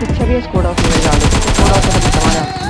picture ही Skoda से डालो Skoda